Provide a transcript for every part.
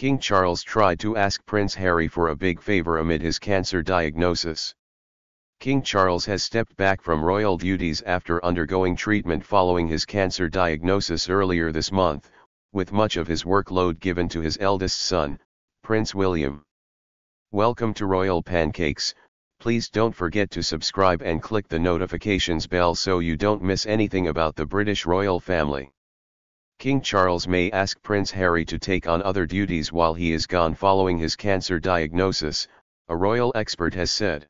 King Charles tried to ask Prince Harry for a big favor amid his cancer diagnosis. King Charles has stepped back from royal duties after undergoing treatment following his cancer diagnosis earlier this month, with much of his workload given to his eldest son, Prince William. Welcome to Royal Pancakes, please don't forget to subscribe and click the notifications bell so you don't miss anything about the British royal family. King Charles may ask Prince Harry to take on other duties while he is gone following his cancer diagnosis, a royal expert has said.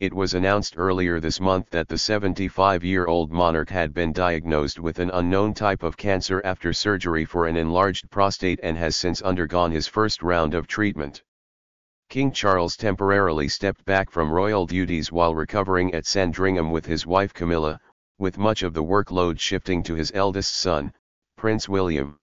It was announced earlier this month that the 75-year-old monarch had been diagnosed with an unknown type of cancer after surgery for an enlarged prostate and has since undergone his first round of treatment. King Charles temporarily stepped back from royal duties while recovering at Sandringham with his wife Camilla, with much of the workload shifting to his eldest son, Prince William.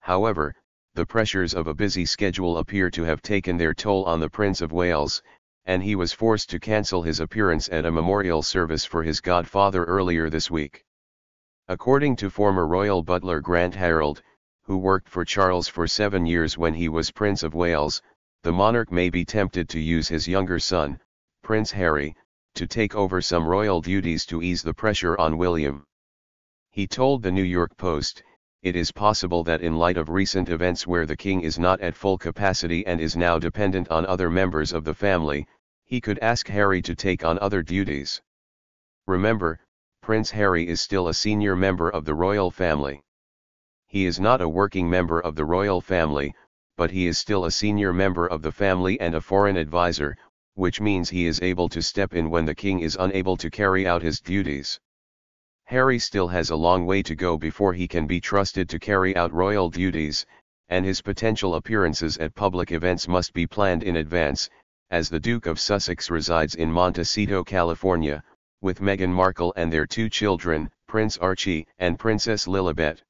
However, the pressures of a busy schedule appear to have taken their toll on the Prince of Wales, and he was forced to cancel his appearance at a memorial service for his godfather earlier this week. According to former royal butler Grant Harold, who worked for Charles for seven years when he was Prince of Wales, the monarch may be tempted to use his younger son, Prince Harry, to take over some royal duties to ease the pressure on William. He told the New York Post, it is possible that in light of recent events where the king is not at full capacity and is now dependent on other members of the family, he could ask Harry to take on other duties. Remember, Prince Harry is still a senior member of the royal family. He is not a working member of the royal family, but he is still a senior member of the family and a foreign advisor, which means he is able to step in when the king is unable to carry out his duties. Harry still has a long way to go before he can be trusted to carry out royal duties, and his potential appearances at public events must be planned in advance, as the Duke of Sussex resides in Montecito, California, with Meghan Markle and their two children, Prince Archie and Princess Lilibet.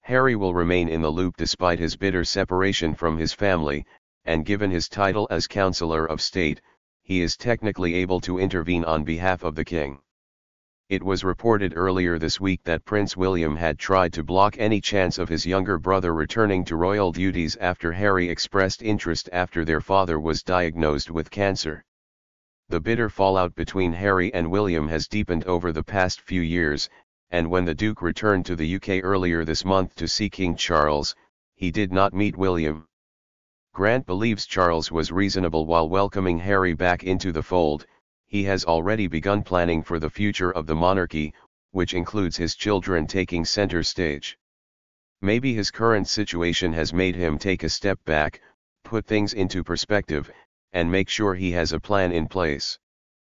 Harry will remain in the loop despite his bitter separation from his family, and given his title as Counselor of State, he is technically able to intervene on behalf of the king. It was reported earlier this week that Prince William had tried to block any chance of his younger brother returning to royal duties after Harry expressed interest after their father was diagnosed with cancer. The bitter fallout between Harry and William has deepened over the past few years, and when the Duke returned to the UK earlier this month to see King Charles, he did not meet William. Grant believes Charles was reasonable while welcoming Harry back into the fold, he has already begun planning for the future of the monarchy, which includes his children taking center stage. Maybe his current situation has made him take a step back, put things into perspective, and make sure he has a plan in place.